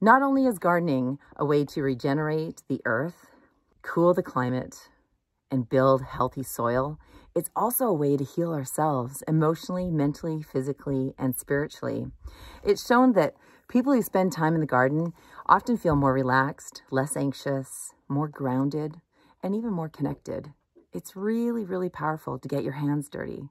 Not only is gardening a way to regenerate the earth, cool the climate, and build healthy soil, it's also a way to heal ourselves emotionally, mentally, physically, and spiritually. It's shown that people who spend time in the garden often feel more relaxed, less anxious, more grounded, and even more connected. It's really, really powerful to get your hands dirty.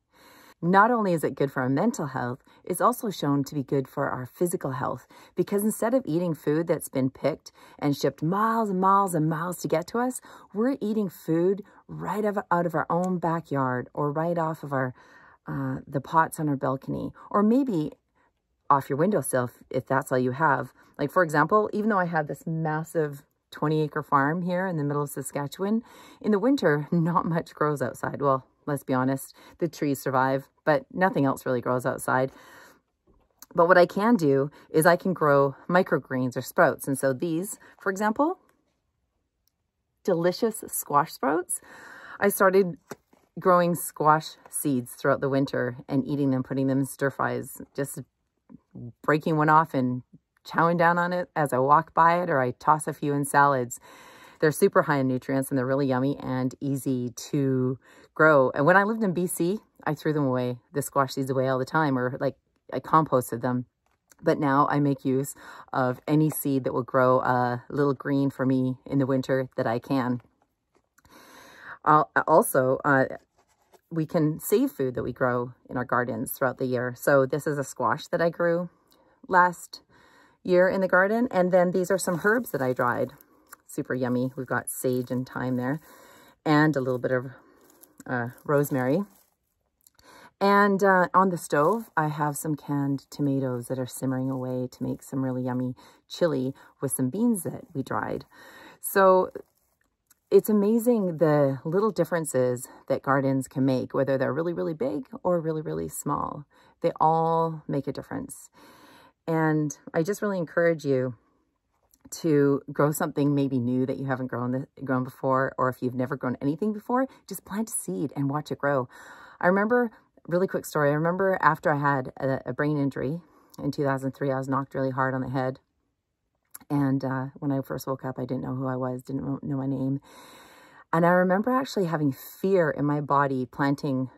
Not only is it good for our mental health, it's also shown to be good for our physical health because instead of eating food that's been picked and shipped miles and miles and miles to get to us, we're eating food right out of our own backyard or right off of our uh, the pots on our balcony or maybe off your windowsill if, if that's all you have. Like for example, even though I have this massive 20 acre farm here in the middle of Saskatchewan, in the winter, not much grows outside. Well, let's be honest. The trees survive, but nothing else really grows outside. But what I can do is I can grow microgreens or sprouts. And so these, for example, delicious squash sprouts. I started growing squash seeds throughout the winter and eating them, putting them in stir fries, just breaking one off and chowing down on it as I walk by it or I toss a few in salads. They're super high in nutrients and they're really yummy and easy to grow. And when I lived in BC, I threw them away, the squash seeds away all the time, or like I composted them. But now I make use of any seed that will grow a little green for me in the winter that I can. I'll, also, uh, we can save food that we grow in our gardens throughout the year. So this is a squash that I grew last year in the garden. And then these are some herbs that I dried super yummy. We've got sage and thyme there and a little bit of uh, rosemary. And uh, on the stove, I have some canned tomatoes that are simmering away to make some really yummy chili with some beans that we dried. So it's amazing the little differences that gardens can make, whether they're really, really big or really, really small. They all make a difference. And I just really encourage you to grow something maybe new that you haven't grown the, grown before, or if you've never grown anything before, just plant a seed and watch it grow. I remember, really quick story, I remember after I had a, a brain injury in 2003, I was knocked really hard on the head. And uh, when I first woke up, I didn't know who I was, didn't know my name. And I remember actually having fear in my body planting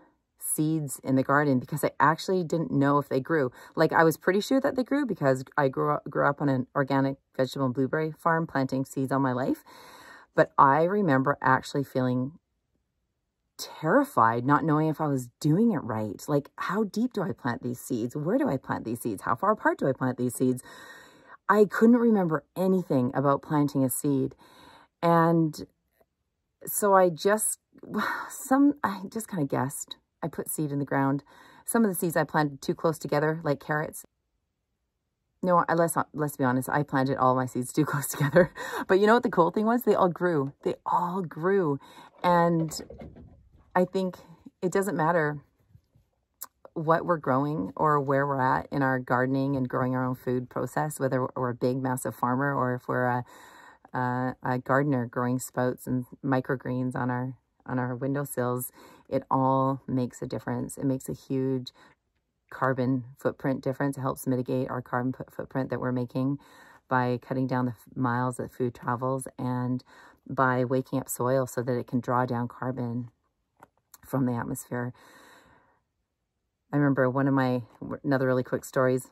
seeds in the garden because I actually didn't know if they grew. Like I was pretty sure that they grew because I grew up, grew up on an organic vegetable and blueberry farm planting seeds all my life. But I remember actually feeling terrified, not knowing if I was doing it right. Like, how deep do I plant these seeds? Where do I plant these seeds? How far apart do I plant these seeds? I couldn't remember anything about planting a seed. And so I just, some, I just kind of guessed. I put seed in the ground. Some of the seeds I planted too close together, like carrots. No, I, let's, let's be honest. I planted all my seeds too close together. But you know what the cool thing was? They all grew. They all grew. And I think it doesn't matter what we're growing or where we're at in our gardening and growing our own food process, whether we're a big, massive farmer or if we're a, a, a gardener growing spouts and microgreens on our on our windowsills, it all makes a difference. It makes a huge carbon footprint difference. It helps mitigate our carbon footprint that we're making by cutting down the miles that food travels and by waking up soil so that it can draw down carbon from the atmosphere. I remember one of my, another really quick stories,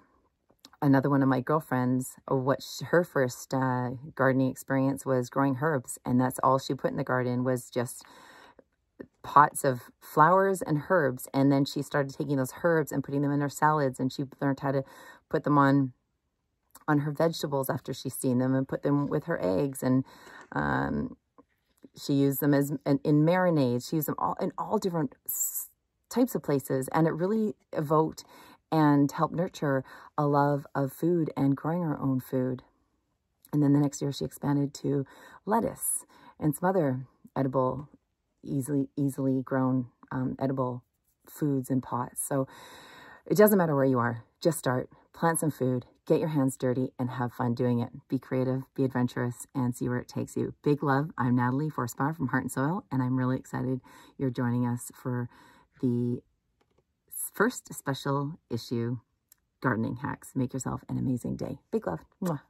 another one of my girlfriends, what her first uh, gardening experience was growing herbs. And that's all she put in the garden was just pots of flowers and herbs. And then she started taking those herbs and putting them in her salads. And she learned how to put them on on her vegetables after she's seen them and put them with her eggs. And um, she used them as in, in marinades. She used them all in all different types of places. And it really evoked and helped nurture a love of food and growing her own food. And then the next year she expanded to lettuce and some other edible easily, easily grown um, edible foods in pots. So it doesn't matter where you are. Just start, plant some food, get your hands dirty, and have fun doing it. Be creative, be adventurous, and see where it takes you. Big love. I'm Natalie Forstbauer from Heart and Soil, and I'm really excited you're joining us for the first special issue gardening hacks. Make yourself an amazing day. Big love. Mwah.